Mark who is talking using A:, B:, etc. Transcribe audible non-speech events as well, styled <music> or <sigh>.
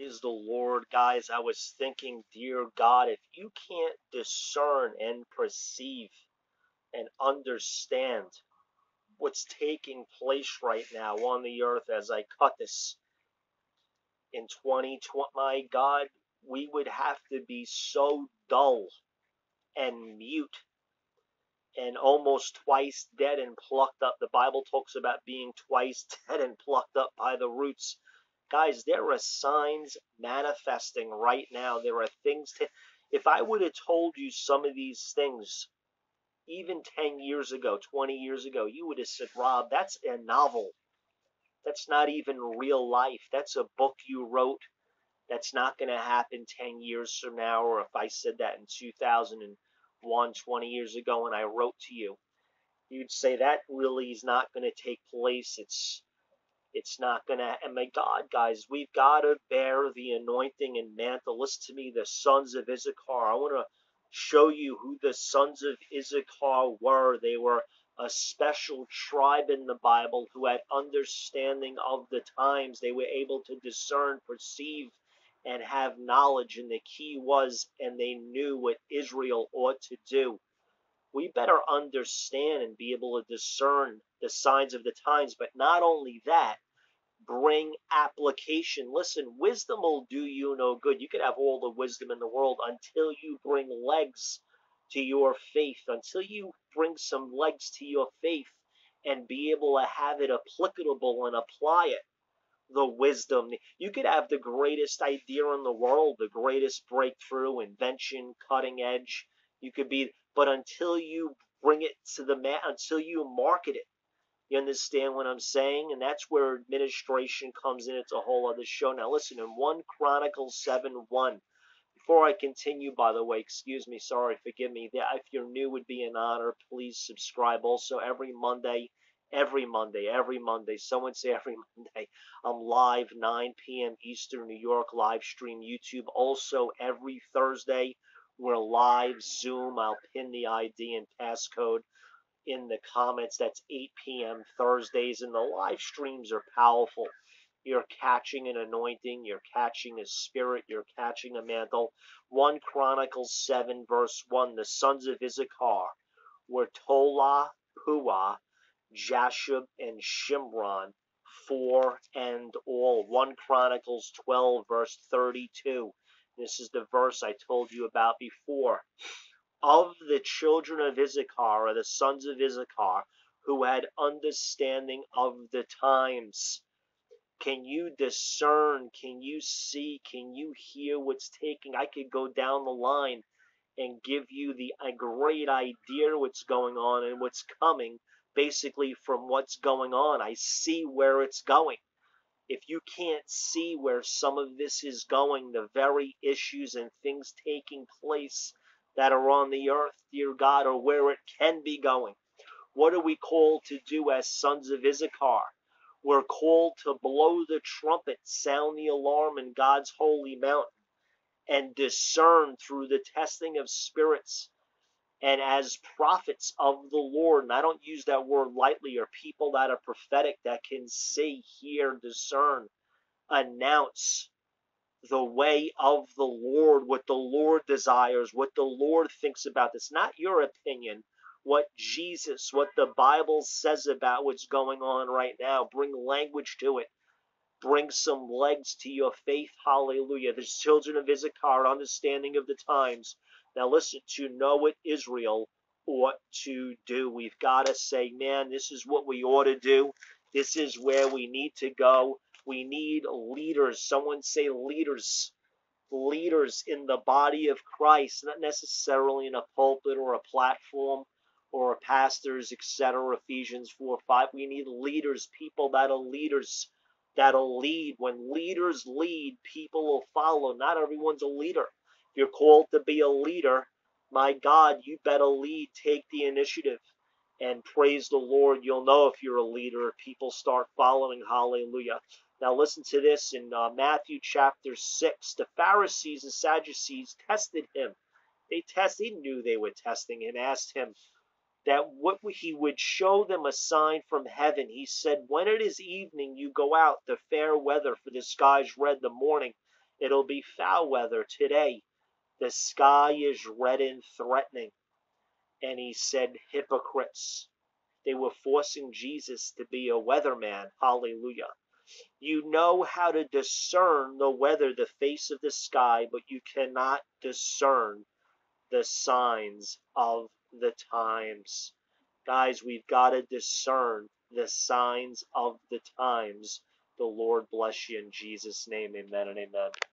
A: Praise the Lord, guys. I was thinking, dear God, if you can't discern and perceive and understand what's taking place right now on the earth as I cut this in 2020, my God, we would have to be so dull and mute and almost twice dead and plucked up. The Bible talks about being twice <laughs> dead and plucked up by the roots. Guys, there are signs manifesting right now. There are things to. If I would have told you some of these things even 10 years ago, 20 years ago, you would have said, Robb, that's a novel. That's not even real life. That's a book you wrote. That's not going to happen 10 years from now, or if I said that in 2001, 20 years ago, and I wrote to you, you'd say that really is not going to take place. It's it's not gonna. And my God, guys, we've got to bear the anointing and mantle. Listen to me, the sons of Issachar. I want to show you who the sons of Issachar were. They were a special tribe in the Bible who had understanding of the times. They were able to discern, perceive, and have knowledge. And the key was, and they knew what Israel ought to do. We better understand and be able to discern the signs of the times, but not only that, bring application. Listen, wisdom will do you no good. You could have all the wisdom in the world until you bring legs to your faith, until you bring some legs to your faith and be able to have it applicable and apply it. The wisdom. You could have the greatest idea in the world, the greatest breakthrough, invention, cutting edge. You could be, but until you bring it to the mat, until you market it, you understand what I'm saying? And that's where administration comes in. It's a whole other show. Now, listen, in 1 Chronicles 7 1, before I continue, by the way, excuse me, sorry, forgive me. If you're new, would be an honor. Please subscribe. Also, every Monday, every Monday, every Monday, someone say every <laughs> Monday, I'm live 9 p.m. Eastern New York live stream YouTube. Also, every Thursday, we're live Zoom. I'll pin the ID and passcode in the comments. That's 8 p.m. Thursdays, and the live streams are powerful. You're catching an anointing, you're catching a spirit, you're catching a mantle. 1 Chronicles 7, verse 1 The sons of Issachar were Tola, Puah, Jashub, and Shimron, four and all. 1 Chronicles 12, verse 32. This is the verse I told you about before of the children of Issachar, or the sons of Issachar, who had understanding of the times. Can you discern? Can you see? Can you hear what's taking? I could go down the line and give you the a great idea what's going on and what's coming basically from what's going on. I see where it's going. If you can't see where some of this is going, the very issues and things taking place that are on the earth, dear God, or where it can be going. What are we called to do as sons of Issachar? We're called to blow the trumpet, sound the alarm in God's holy mountain, and discern through the testing of spirits. And as prophets of the Lord, and I don't use that word lightly, or people that are prophetic that can see, hear, discern, announce the way of the Lord, what the Lord desires, what the Lord thinks about this. Not your opinion, what Jesus, what the Bible says about what's going on right now. Bring language to it. Bring some legs to your faith. Hallelujah. The children of Issachar, understanding of the times. Now listen, to know what Israel ought to do. We've got to say, man, this is what we ought to do. This is where we need to go. We need leaders. Someone say leaders. Leaders in the body of Christ, not necessarily in a pulpit or a platform or a pastors, etc. Ephesians 4 5. We need leaders, people that are leaders, that'll lead. When leaders lead, people will follow. Not everyone's a leader. If you're called to be a leader, my God, you better lead. Take the initiative and praise the Lord. You'll know if you're a leader. People start following. Hallelujah. Now listen to this in uh, Matthew chapter 6. The Pharisees and Sadducees tested him. They test he knew they were testing him, asked him that what he would show them a sign from heaven. He said, When it is evening, you go out, the fair weather, for the skies red, the morning It'll be foul weather today. The sky is red and threatening. And he said, Hypocrites. They were forcing Jesus to be a weatherman. Hallelujah. You know how to discern the weather, the face of the sky, but you cannot discern the signs of the times. Guys, we've got to discern the signs of the times. The Lord bless you in Jesus' name. Amen and amen.